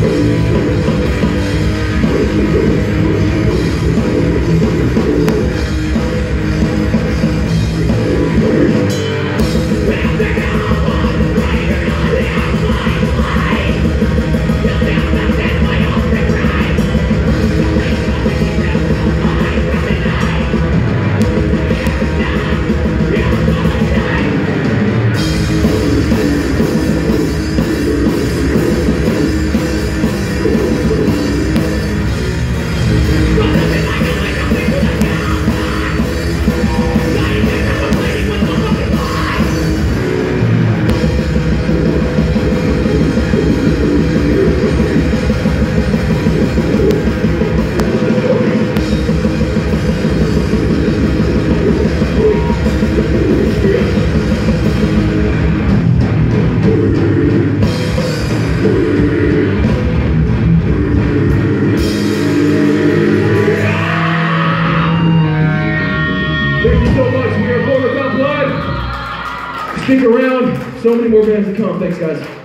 Thank you. Stick around. So many more bands to come. Thanks, guys.